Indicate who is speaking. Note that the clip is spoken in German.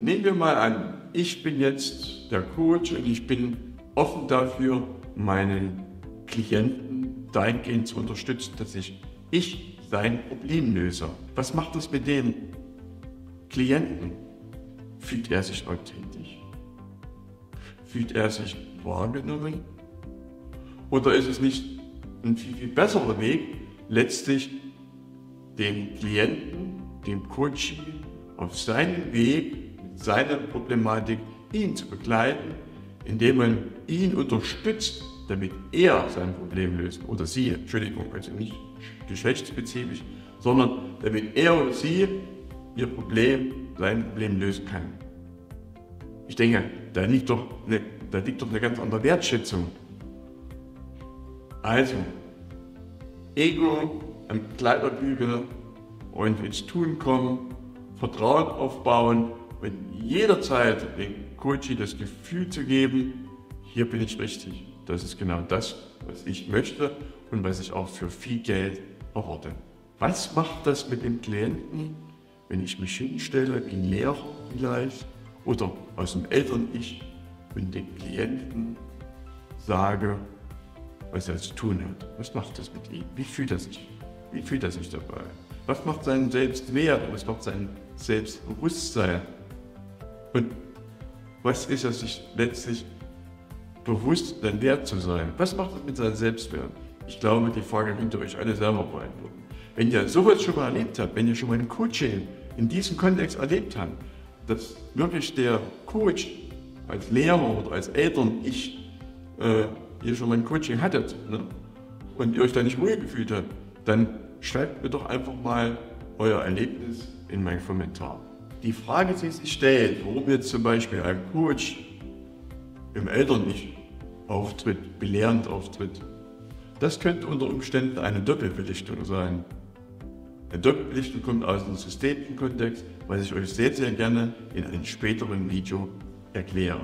Speaker 1: Nehmen wir mal an, ich bin jetzt der Coach und ich bin offen dafür, meinen Klienten dahingehend zu unterstützen, dass ich, ich sein Problem löse. Was macht das mit dem Klienten? Fühlt er sich authentisch? Fühlt er sich wahrgenommen? Oder ist es nicht ein viel, viel besserer Weg, letztlich den Klienten, dem Coaching auf seinem Weg seine Problematik, ihn zu begleiten, indem man ihn unterstützt, damit er sein Problem löst. Oder sie, Entschuldigung, also nicht geschlechtsspezifisch, sondern damit er oder sie ihr Problem, sein Problem lösen kann. Ich denke, da liegt doch eine, da liegt doch eine ganz andere Wertschätzung. Also, Ego am Kleiderbügel und ins Tun kommen, Vertrauen aufbauen und jederzeit dem Coach das Gefühl zu geben, hier bin ich richtig. Das ist genau das, was ich möchte und was ich auch für viel Geld erwarte. Was macht das mit dem Klienten, wenn ich mich hinstelle, wie Lehrer vielleicht oder aus dem Eltern-Ich und dem Klienten sage, was er zu tun hat? Was macht das mit ihm? Wie fühlt er sich? Wie fühlt er sich dabei? Was macht seinen Selbstwert? Was macht sein Selbstbewusstsein? Und was ist er sich letztlich bewusst, dann wert zu sein? Was macht das mit seinem Selbstwert? Ich glaube, die Frage könnt ihr euch alle selber beantworten. Wenn ihr sowas schon mal erlebt habt, wenn ihr schon mal ein Coaching in diesem Kontext erlebt habt, dass wirklich der Coach als Lehrer oder als Eltern ich äh, ihr schon mal ein Coaching hattet ne? und ihr euch da nicht wohl gefühlt habt, dann schreibt mir doch einfach mal euer Erlebnis in meinen Kommentar. Die Frage, die sich stellt, warum jetzt zum Beispiel ein Coach im Eltern nicht auftritt, belehrend auftritt, das könnte unter Umständen eine Doppelbelichtung sein. Eine Doppelbelichtung kommt aus dem systemischen Kontext, was ich euch sehr, sehr gerne in einem späteren Video erkläre.